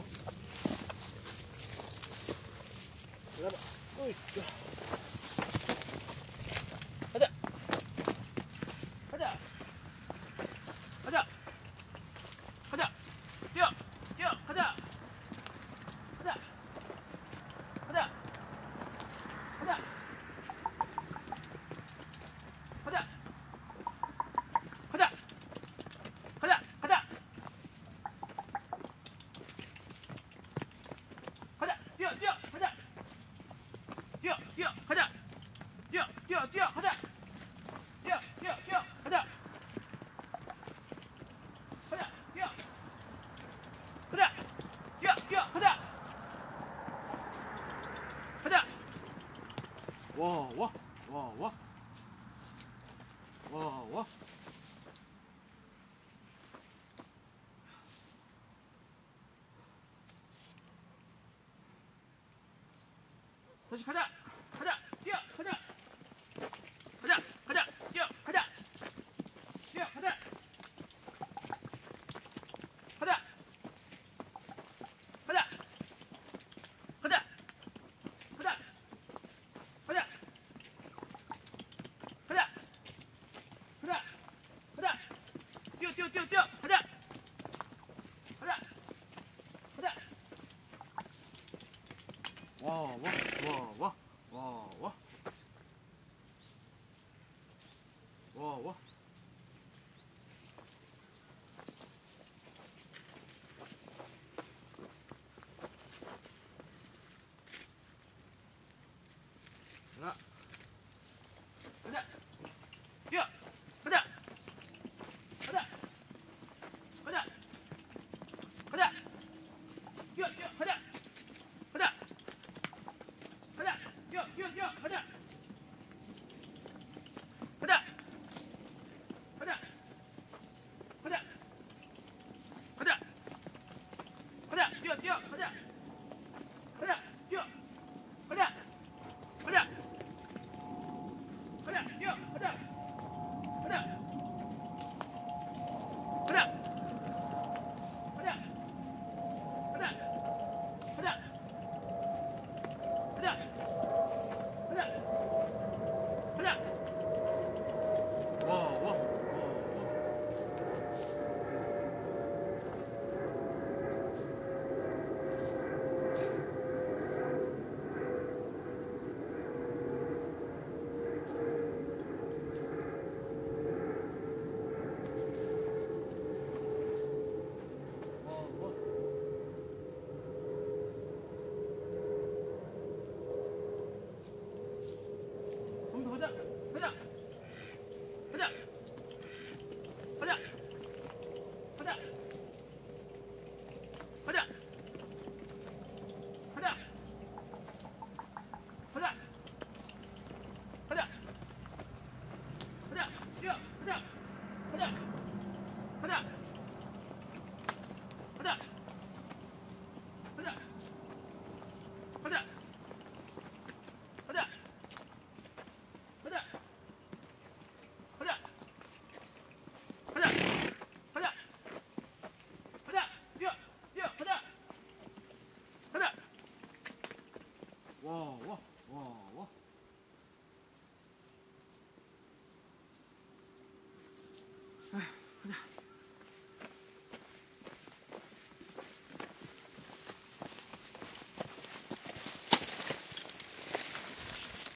ば。やば。よいしょ。 뛰어. 뛰어. 가자. 뛰어. 뛰어. 뛰어. 가자. 뛰어. 뛰어. 뛰어. 가자. 가자. 뛰어. 가자. 뛰어. 뛰어. 가자. 가자. 와, 와. 와, 와. 와, 와. 다시 가자 가자 뛰어 가자 가자 가자 뛰어 가자 뛰어 가자 가자 가자 가자 가자 가자 가자 가자 가자 뛰어 뛰어 뛰어 뛰어 가자 가자 가자 와와 わわなだいやま 가자.